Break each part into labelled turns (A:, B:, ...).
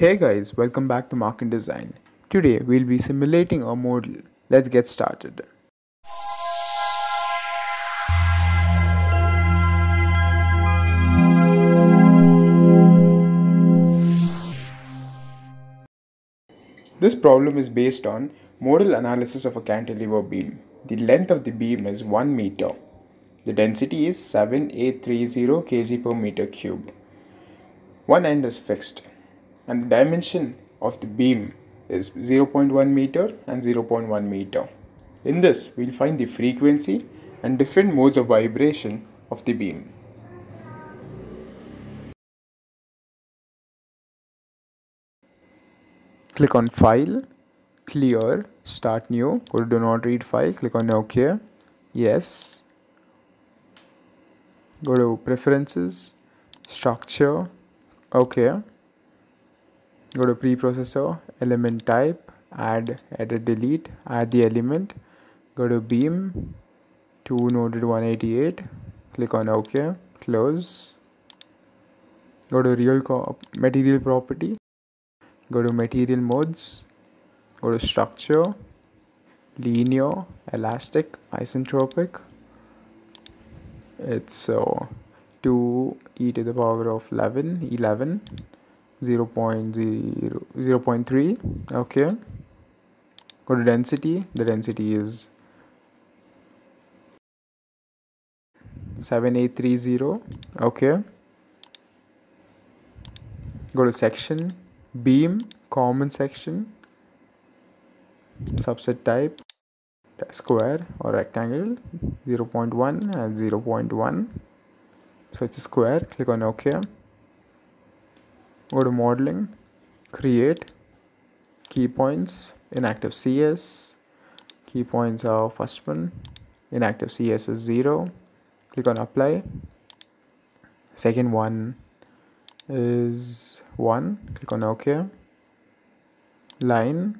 A: Hey guys, welcome back to Machen Design. Today we'll be simulating a model. Let's get started. This problem is based on modal analysis of a cantilever beam. The length of the beam is 1 meter. The density is 7830 kg per meter cube. One end is fixed and the dimension of the beam is 0.1 meter and 0.1 meter. In this, we'll find the frequency and different modes of vibration of the beam. Click on File, Clear, Start New, go to Do Not Read File, click on OK, Yes, go to Preferences, Structure, OK, go to preprocessor element type add edit delete add the element. Go to beam to noded 188 click on ok close. Go to real material property. Go to material modes. Go to structure linear elastic isotropic. It's uh, 2 e to the power of 11 11 0 0.0 0 0.3 okay. Go to density the density is 7830 okay. Go to section beam common section subset type square or rectangle 0 0.1 and 0 0.1 so it's a square click on ok go to modeling. Create. Key points. Inactive cs key points are first one. Inactive cs is 0 click on apply. Second one is 1 click on ok. Line.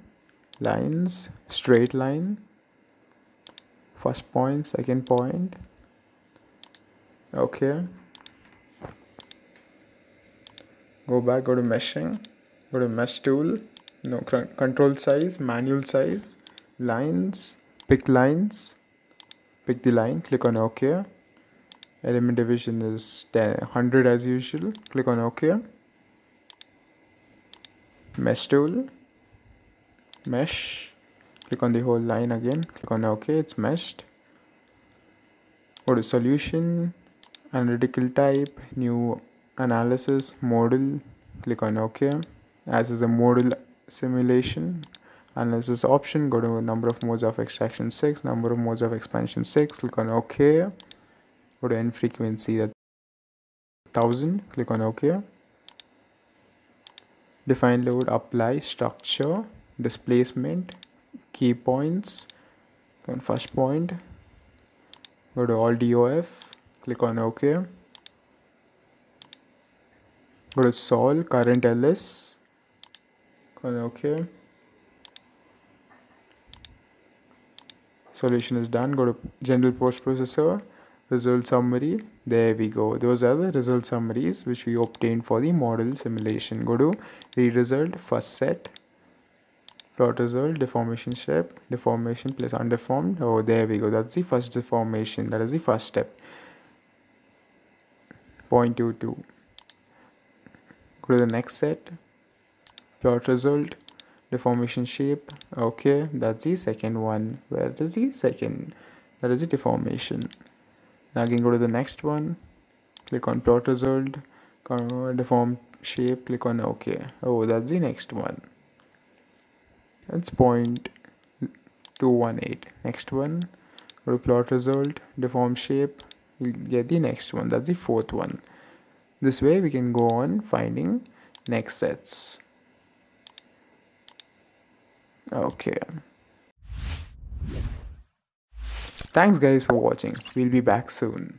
A: Lines. Straight line. First point second point. Okay go back go to meshing go to mesh tool no control size manual size lines pick lines pick the line click on ok. Element division is 10, 100 as usual click on ok. Mesh tool mesh click on the whole line again click on ok it's meshed. Go to solution analytical type new analysis modal click on ok. As is a modal simulation analysis option go to number of modes of extraction 6 number of modes of expansion 6 click on ok. Go to end frequency that 1000 click on ok. Define load apply structure displacement key points on first point. Go to all dof click on ok go to solve current ls. Okay. Solution is done. Go to general post processor. Result summary. There we go. Those are the result summaries which we obtained for the modal simulation. Go to read result first set. Plot result deformation shape deformation plus undeformed oh there we go. That's the first deformation. That is the first step. 0.22 go to the next set. Plot result. Deformation shape. Okay that's the second one. Where is the second that is the deformation? Now again go to the next one. Click on plot result. Deform shape. Click on ok. Oh that's the next one. That's point 218 next one. Go to plot result. Deform shape. We get the next one. That's the fourth one this way we can go on finding next sets. Okay. Thanks guys for watching. We'll be back soon.